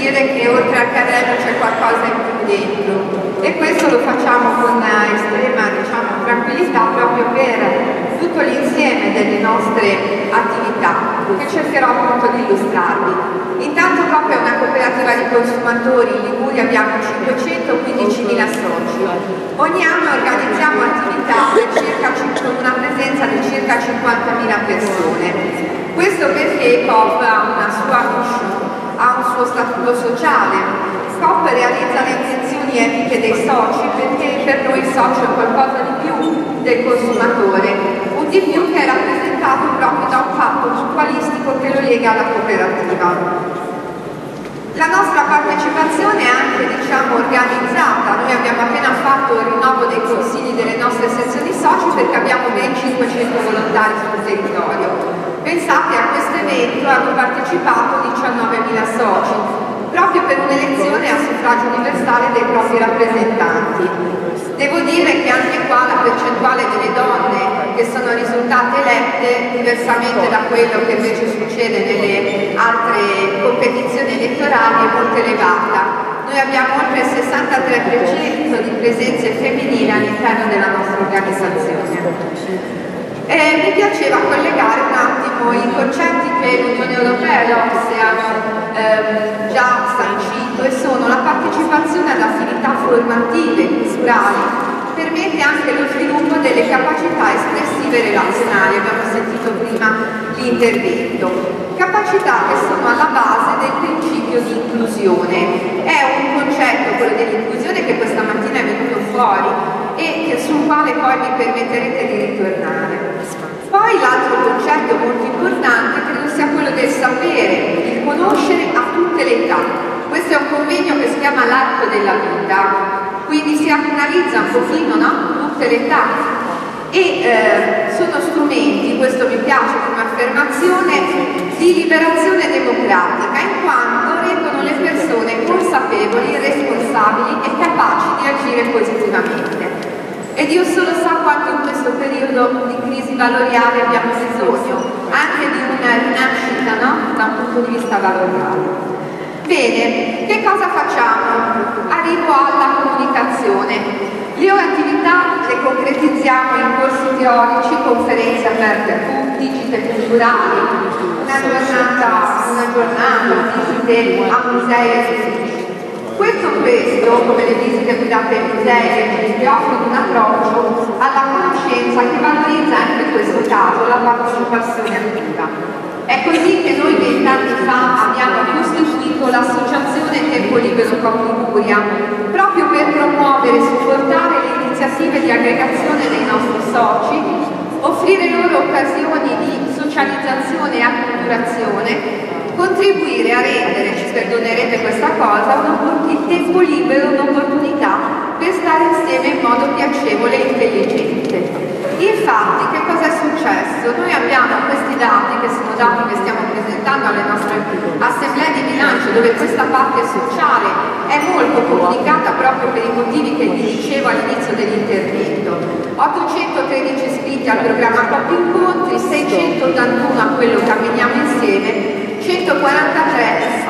dire che oltre al carrello c'è qualcosa in più dentro e questo lo facciamo con estrema diciamo, tranquillità proprio per tutto l'insieme delle nostre attività che cercherò appunto di illustrarvi. Intanto proprio è una cooperativa di consumatori, in Liguria abbiamo 515.000 soci. Ogni anno organizziamo attività con una presenza di circa 50.000 persone. Questo perché COP statuto sociale. COP realizza le intenzioni etiche dei soci perché per noi il socio è qualcosa di più del consumatore, un di più che è rappresentato proprio da un fatto mutualistico che lo lega alla cooperativa. La nostra partecipazione è anche diciamo, organizzata, noi abbiamo appena fatto il rinnovo dei consigli delle nostre sezioni soci perché abbiamo ben 500 volontari sul territorio. Pensate a questo evento hanno partecipato 19.000 soci, proprio per un'elezione a suffragio universale dei propri rappresentanti. Devo dire che anche qua la percentuale delle donne che sono risultate elette, diversamente da quello che invece succede nelle altre competizioni elettorali, è molto elevata. Noi abbiamo oltre il 63% di presenze femminili all'interno della nostra organizzazione. E mi piaceva collegare un attimo i concetti che l'Unione Europea e l'Ocse hanno ehm, già sancito e sono la partecipazione ad attività formative, culturali, permette anche lo sviluppo delle capacità espressive relazionali, abbiamo sentito prima l'intervento, capacità che sono alla base del principio di inclusione. È un concetto, quello dell'inclusione, che questa mattina è venuto fuori e sul quale poi mi permetterete di ritornare. Poi l'altro concetto molto importante credo sia quello del sapere, il conoscere a tutte le età. Questo è un convegno che si chiama l'arco della vita, quindi si analizza un pochino no? tutte le età e eh, sono strumenti, questo mi piace come affermazione, di liberazione democratica in quanto rendono le persone consapevoli, responsabili e capaci di agire positivamente. E Dio solo sa quanto in questo periodo di crisi valoriale abbiamo bisogno, anche di una rinascita no? da un punto di vista valoriale. Bene, che cosa facciamo? Arrivo alla comunicazione. Le attività le concretizziamo in corsi teorici, conferenze aperte a tutti, gite culturali, una giornata, una giornata, visite a musei e questo questo, come le visite guidate ai musei, vi offrono un approccio alla conoscenza che valorizza anche in questo caso la partecipazione attiva. È così che noi vent'anni fa abbiamo costituito l'associazione Libero Cop Liguria, proprio per promuovere e supportare le iniziative di aggregazione dei nostri soci, offrire loro occasioni di socializzazione e acculturazione contribuire a rendere, ci perdonerete questa cosa, il tempo libero un'opportunità per stare insieme in modo piacevole e intelligente. Infatti, che cosa è successo? Noi abbiamo questi dati, che stiamo presentando alle nostre assemblee di bilancio, dove questa parte sociale è molto comunicata proprio per i motivi che vi dicevo all'inizio dell'intervento. 813 iscritti al programma Coppi Incontri, 681 a quello Camminiamo Insieme 143